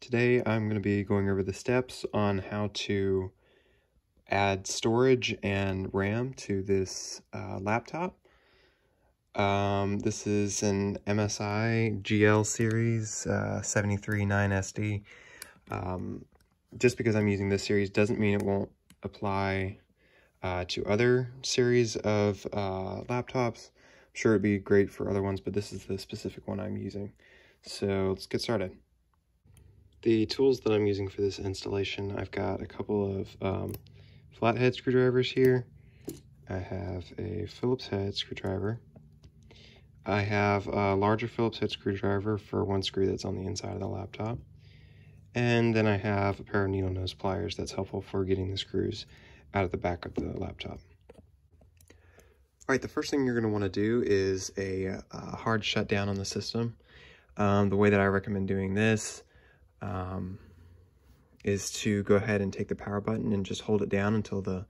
Today I'm going to be going over the steps on how to add storage and RAM to this uh, laptop. Um, this is an MSI GL series uh, 739SD. Um, just because I'm using this series doesn't mean it won't apply uh, to other series of uh, laptops. I'm sure it'd be great for other ones, but this is the specific one I'm using. So let's get started. The tools that I'm using for this installation, I've got a couple of um, flathead screwdrivers here. I have a Phillips head screwdriver. I have a larger Phillips head screwdriver for one screw that's on the inside of the laptop. And then I have a pair of needle nose pliers that's helpful for getting the screws out of the back of the laptop. All right, the first thing you're going to want to do is a, a, hard shutdown on the system. Um, the way that I recommend doing this um, is to go ahead and take the power button and just hold it down until the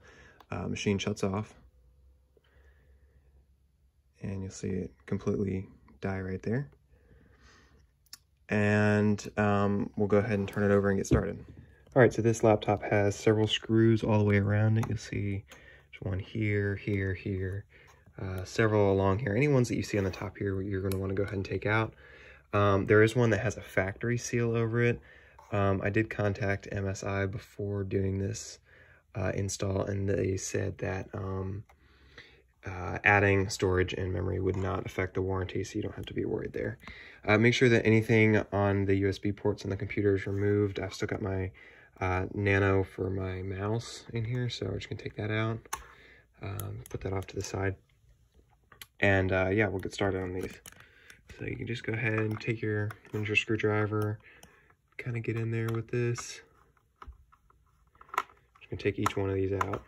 uh, machine shuts off. And you'll see it completely die right there. And um, we'll go ahead and turn it over and get started. All right, so this laptop has several screws all the way around it. You'll see there's one here, here, here, uh, several along here. Any ones that you see on the top here, you're going to want to go ahead and take out. Um, there is one that has a factory seal over it. Um, I did contact MSI before doing this uh, install, and they said that um, uh, adding storage and memory would not affect the warranty, so you don't have to be worried there. Uh, make sure that anything on the USB ports on the computer is removed. I've still got my uh, Nano for my mouse in here, so we're just going to take that out, um, put that off to the side, and uh, yeah, we'll get started on these. So you can just go ahead and take your ninja screwdriver, kind of get in there with this. Just gonna take each one of these out.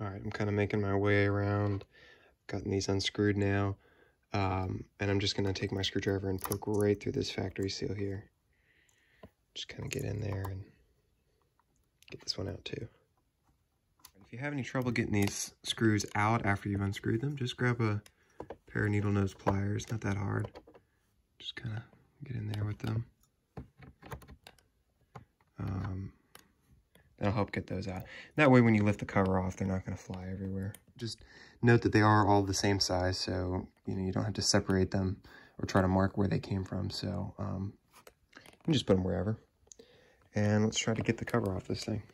All right, I'm kind of making my way around, gotten these unscrewed now. Um, and I'm just gonna take my screwdriver and poke right through this factory seal here. Just kind of get in there and get this one out too. If you have any trouble getting these screws out after you've unscrewed them, just grab a pair of needle nose pliers, not that hard. Just kind of get in there with them. Um, that'll help get those out. That way when you lift the cover off, they're not going to fly everywhere. Just note that they are all the same size, so you know you don't have to separate them or try to mark where they came from. So um, you can just put them wherever. And let's try to get the cover off this thing.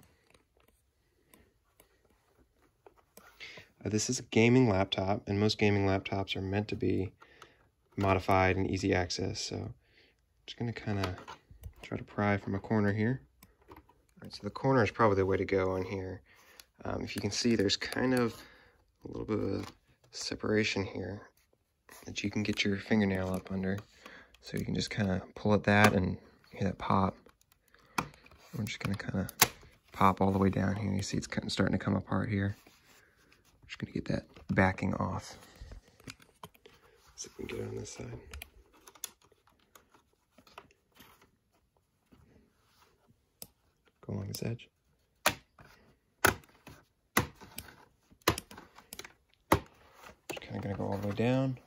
This is a gaming laptop, and most gaming laptops are meant to be modified and easy access. So I'm just going to kind of try to pry from a corner here. All right, so the corner is probably the way to go on here. Um, if you can see, there's kind of a little bit of separation here that you can get your fingernail up under. So you can just kind of pull at that and hear that pop. We're just going to kind of pop all the way down here. You see it's kind of starting to come apart here. Just gonna get that backing off. See if we can get it on this side. Go along this edge. Just kind of gonna go all the way down.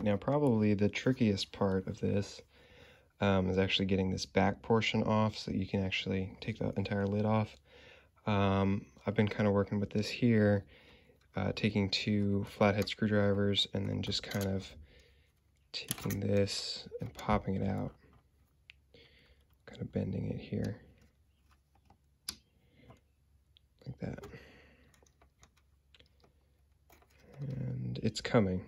Right, now probably the trickiest part of this um, is actually getting this back portion off so you can actually take the entire lid off. Um, I've been kind of working with this here, uh, taking two flathead screwdrivers and then just kind of taking this and popping it out, kind of bending it here, like that. And it's coming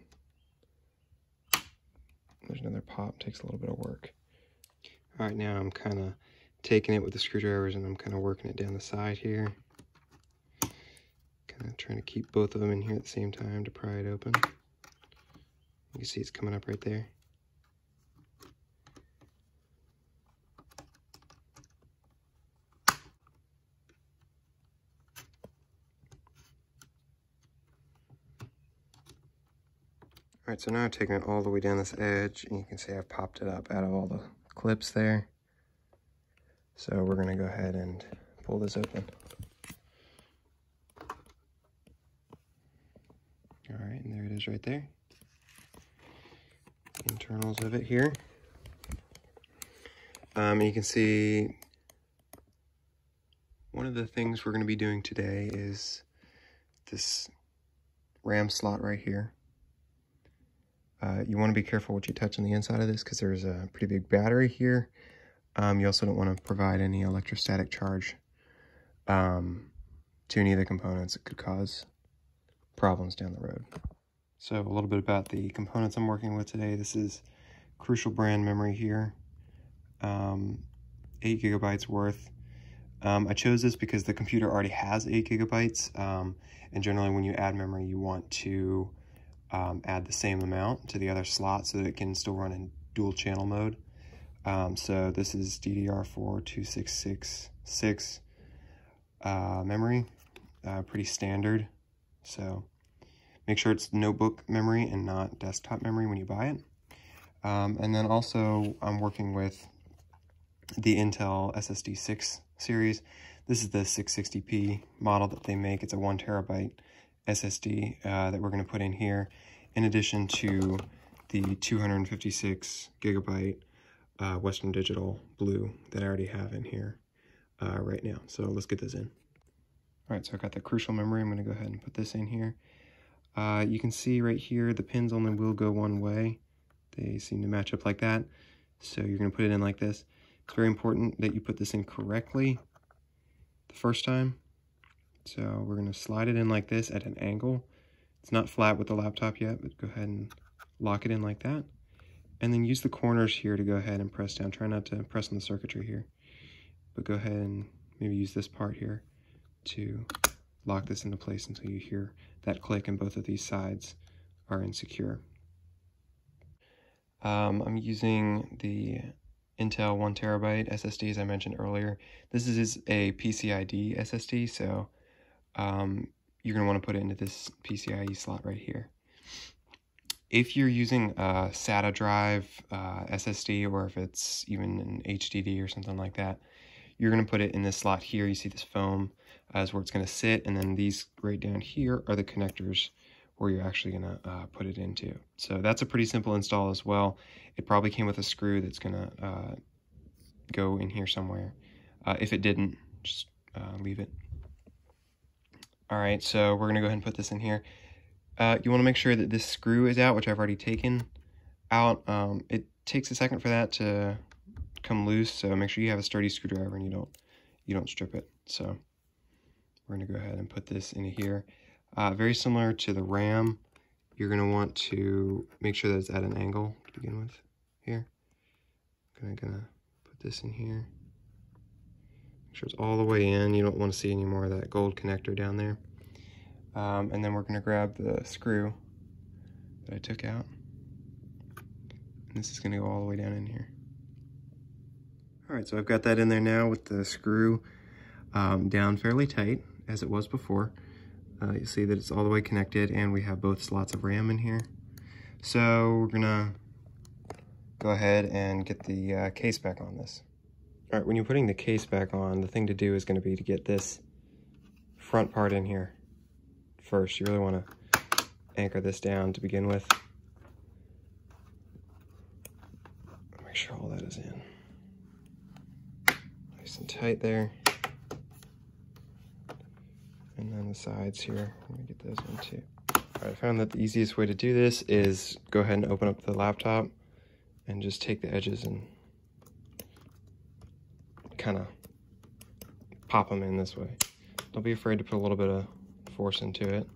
there's another pop, takes a little bit of work. All right, now I'm kind of taking it with the screwdrivers and I'm kind of working it down the side here. Kind of trying to keep both of them in here at the same time to pry it open. You can see it's coming up right there. So now I've taken it all the way down this edge, and you can see I've popped it up out of all the clips there. So we're gonna go ahead and pull this open. All right, and there it is right there. Internals of it here. Um, you can see one of the things we're going to be doing today is this RAM slot right here. Uh, you want to be careful what you touch on the inside of this because there's a pretty big battery here. Um, you also don't want to provide any electrostatic charge um, to any of the components. It could cause problems down the road. So a little bit about the components I'm working with today. This is Crucial brand memory here, um, 8 gigabytes worth. Um, I chose this because the computer already has 8 gigabytes, um, and generally when you add memory, you want to um, add the same amount to the other slot so that it can still run in dual channel mode. Um, so this is DDR4 2666 uh, memory, uh, pretty standard. So make sure it's notebook memory and not desktop memory when you buy it. Um, and then also I'm working with the Intel SSD 6 series. This is the 660p model that they make. It's a one terabyte SSD uh, that we're going to put in here, in addition to the 256 gigabyte uh, Western Digital Blue that I already have in here uh, right now. So let's get this in. All right, so I've got the crucial memory. I'm going to go ahead and put this in here. Uh, you can see right here, the pins only will go one way. They seem to match up like that. So you're going to put it in like this. It's very important that you put this in correctly the first time. So we're going to slide it in like this at an angle. It's not flat with the laptop yet, but go ahead and lock it in like that. And then use the corners here to go ahead and press down. Try not to press on the circuitry here. But go ahead and maybe use this part here to lock this into place until you hear that click and both of these sides are insecure. Um, I'm using the Intel 1 terabyte SSD as I mentioned earlier. This is a PCIe SSD, so um, you're going to want to put it into this PCIe slot right here. If you're using a SATA drive uh, SSD or if it's even an HDD or something like that, you're going to put it in this slot here. You see this foam as where it's going to sit, and then these right down here are the connectors where you're actually going to uh, put it into. So that's a pretty simple install as well. It probably came with a screw that's going to uh, go in here somewhere. Uh, if it didn't, just uh, leave it. All right, so we're to go ahead and put this in here. Uh, you want to make sure that this screw is out, which I've already taken out. Um, it takes a second for that to come loose, so make sure you have a sturdy screwdriver and you don't you don't strip it. So we're to go ahead and put this in here. Uh, very similar to the RAM, you're to want to make sure that it's at an angle to begin with here. I'm going to put this in here. Make sure it's all the way in. You don't want to see any more of that gold connector down there. Um, and then we're going to grab the screw that I took out. And this is going to go all the way down in here. All right, so I've got that in there now with the screw um, down fairly tight as it was before. Uh, you see that it's all the way connected and we have both slots of RAM in here. So we're gonna go ahead and get the uh, case back on this. All right, when you're putting the case back on, the thing to do is gonna be to get this front part in here first. You really wanna anchor this down to begin with. Make sure all that is in. Nice and tight there. And then the sides here, let me get those in too. I found that the easiest way to do this is go ahead and open up the laptop and just take the edges and kind of pop them in this way. Don't be afraid to put a little bit of force into it.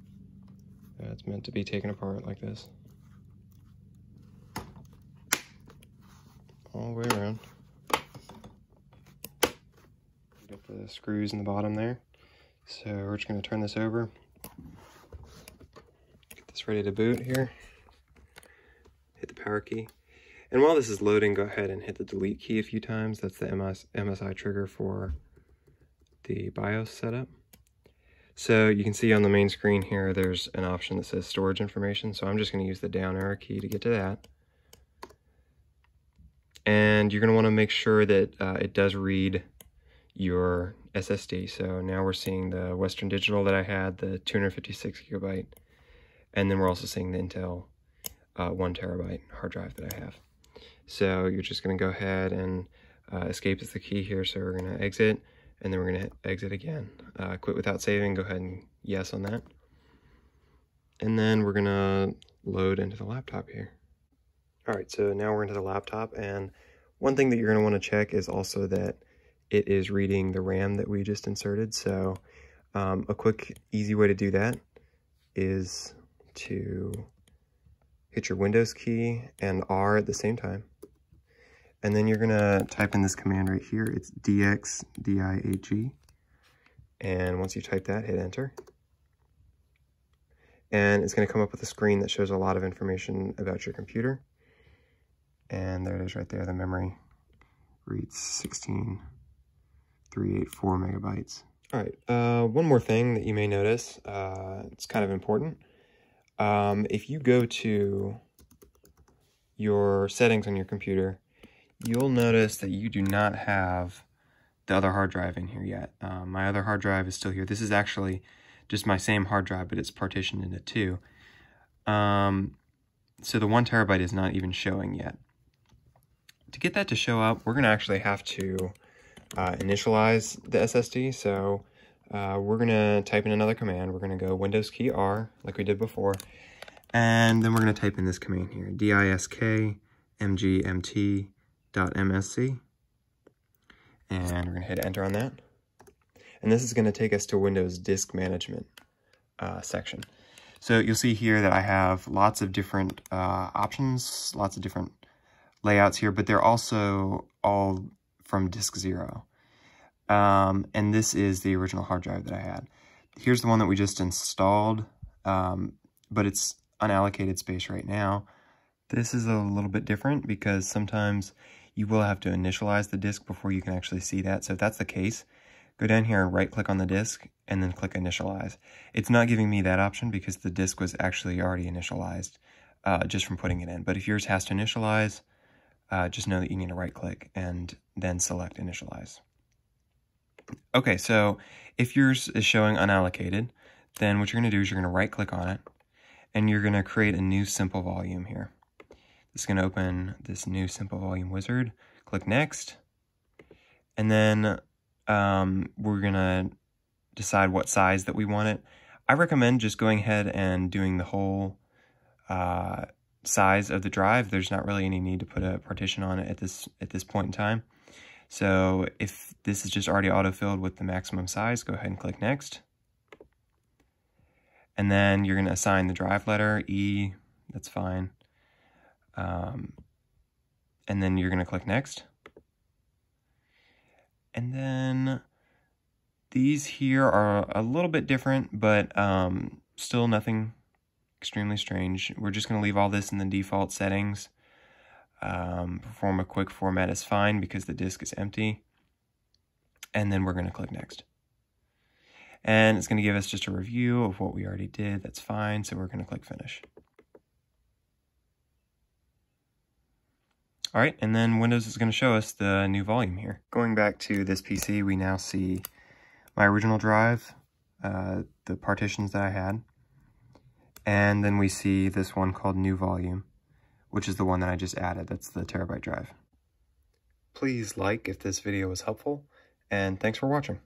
Uh, it's meant to be taken apart like this. All the way around. Get the screws in the bottom there. So we're just going to turn this over. Get this ready to boot here. Hit the power key. And while this is loading, go ahead and hit the delete key a few times. That's the MS, MSI trigger for the BIOS setup. So you can see on the main screen here, there's an option that says storage information. So I'm just going to use the down arrow key to get to that. And you're going to want to make sure that uh, it does read your SSD. So now we're seeing the Western Digital that I had, the 256 gigabyte, and then we're also seeing the Intel uh, one terabyte hard drive that I have. So you're just gonna go ahead and uh, escape is the key here. So we're gonna exit and then we're gonna exit again. Uh, quit without saving, go ahead and yes on that. And then we're gonna load into the laptop here. All right, so now we're into the laptop and one thing that you're gonna wanna check is also that it is reading the RAM that we just inserted. So um, a quick, easy way to do that is to hit your Windows key and R at the same time. And then you're gonna type in this command right here. It's dxdiag. And once you type that, hit enter. And it's gonna come up with a screen that shows a lot of information about your computer. And there it is right there, the memory reads 16 384 megabytes. All right, uh, one more thing that you may notice, uh, it's kind of important. Um, if you go to your settings on your computer, you'll notice that you do not have the other hard drive in here yet. Um, my other hard drive is still here. This is actually just my same hard drive, but it's partitioned into two. Um, so the one terabyte is not even showing yet. To get that to show up, we're gonna actually have to uh, initialize the SSD. So uh, we're going to type in another command. We're going to go Windows key R, like we did before. And then we're going to type in this command here, disk mgmt.msc. And we're going to hit enter on that. And this is going to take us to Windows Disk Management uh, section. So you'll see here that I have lots of different uh, options, lots of different layouts here, but they're also all from disk zero. Um, and this is the original hard drive that I had. Here's the one that we just installed, um, but it's unallocated space right now. This is a little bit different because sometimes you will have to initialize the disk before you can actually see that. So if that's the case, go down here and right click on the disk and then click initialize. It's not giving me that option because the disk was actually already initialized uh, just from putting it in. But if yours has to initialize, uh, just know that you need to right click and then select initialize. Okay, so if yours is showing unallocated, then what you're going to do is you're going to right click on it and you're going to create a new simple volume here. This is going to open this new simple volume wizard. Click next. And then um, we're going to decide what size that we want it. I recommend just going ahead and doing the whole uh, size of the drive. There's not really any need to put a partition on it at this at this point in time. So if this is just already auto-filled with the maximum size, go ahead and click Next. And then you're going to assign the drive letter, E, that's fine. Um, and then you're going to click Next. And then these here are a little bit different, but um, still nothing extremely strange. We're just going to leave all this in the default settings. Um, perform a quick format is fine because the disk is empty. And then we're going to click next. And it's going to give us just a review of what we already did. That's fine. So we're going to click finish. All right, and then Windows is going to show us the new volume here. Going back to this PC, we now see my original drive, uh, the partitions that I had, and then we see this one called new volume, which is the one that I just added. That's the terabyte drive. Please like if this video was helpful, and thanks for watching.